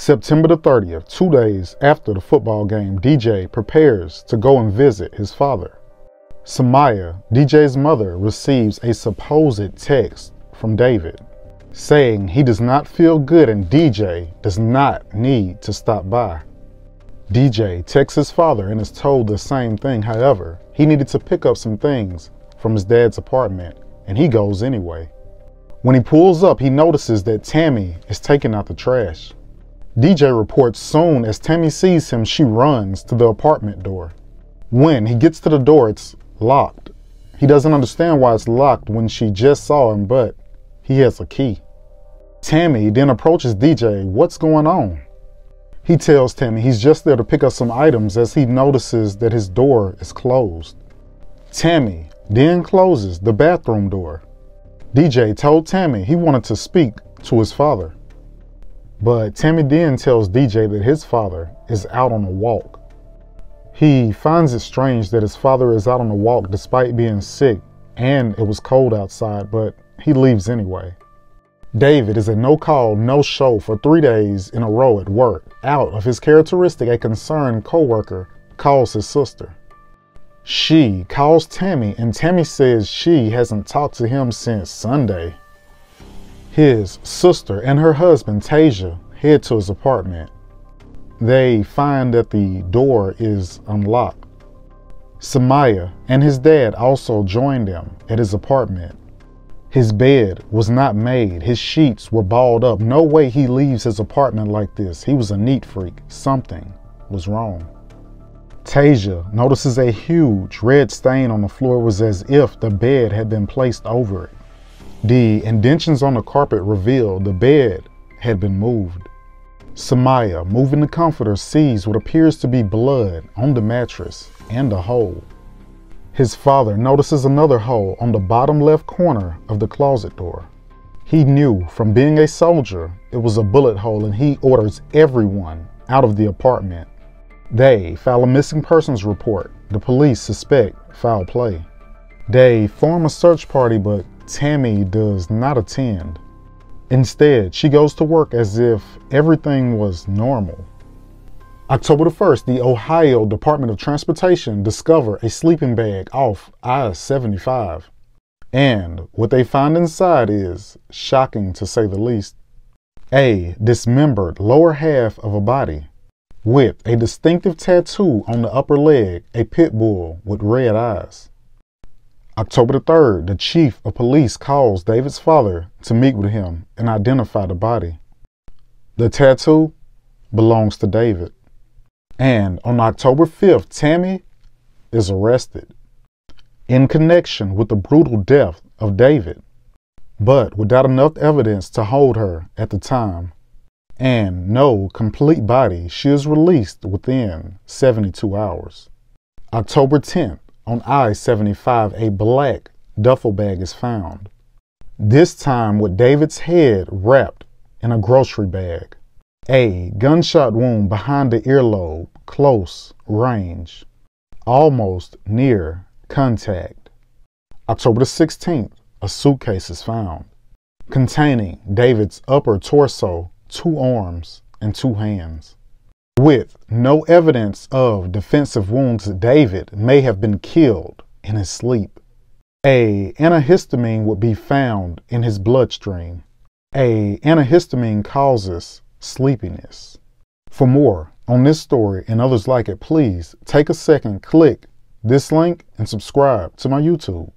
September the 30th, two days after the football game, DJ prepares to go and visit his father. Samaya, DJ's mother, receives a supposed text from David saying he does not feel good and DJ does not need to stop by. DJ texts his father and is told the same thing. However, he needed to pick up some things from his dad's apartment and he goes anyway. When he pulls up, he notices that Tammy is taking out the trash. DJ reports soon as Tammy sees him, she runs to the apartment door. When he gets to the door, it's locked. He doesn't understand why it's locked when she just saw him, but he has a key. Tammy then approaches DJ. What's going on? He tells Tammy he's just there to pick up some items as he notices that his door is closed. Tammy then closes the bathroom door. DJ told Tammy he wanted to speak to his father. But Tammy then tells DJ that his father is out on a walk. He finds it strange that his father is out on a walk despite being sick and it was cold outside, but he leaves anyway. David is a no call, no show for three days in a row at work. Out of his characteristic, a concerned coworker calls his sister. She calls Tammy, and Tammy says she hasn't talked to him since Sunday. His sister and her husband, Tasia, head to his apartment. They find that the door is unlocked. Samaya and his dad also join them at his apartment. His bed was not made. His sheets were balled up. No way he leaves his apartment like this. He was a neat freak. Something was wrong. Tasia notices a huge red stain on the floor. It was as if the bed had been placed over it. The indentions on the carpet reveal the bed had been moved. Samaya, moving the comforter, sees what appears to be blood on the mattress and a hole. His father notices another hole on the bottom left corner of the closet door. He knew from being a soldier it was a bullet hole and he orders everyone out of the apartment. They file a missing persons report. The police suspect foul play. They form a search party, but Tammy does not attend. Instead, she goes to work as if everything was normal. October the 1st, the Ohio Department of Transportation discover a sleeping bag off I-75. And what they find inside is shocking to say the least. A dismembered lower half of a body with a distinctive tattoo on the upper leg, a pit bull with red eyes. October the 3rd, the chief of police calls David's father to meet with him and identify the body. The tattoo belongs to David. And on October 5th, Tammy is arrested in connection with the brutal death of David, but without enough evidence to hold her at the time and no complete body, she is released within 72 hours. October 10th, on I 75, a black duffel bag is found, this time with David's head wrapped in a grocery bag. A gunshot wound behind the earlobe, close range, almost near contact. October the 16th, a suitcase is found containing David's upper torso, two arms, and two hands. With no evidence of defensive wounds, David may have been killed in his sleep. A antihistamine would be found in his bloodstream. A antihistamine causes sleepiness. For more on this story and others like it, please take a second, click this link, and subscribe to my YouTube.